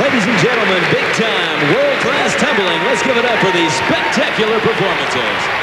Ladies and gentlemen, big time, world-class tumbling. Let's give it up for these spectacular performances.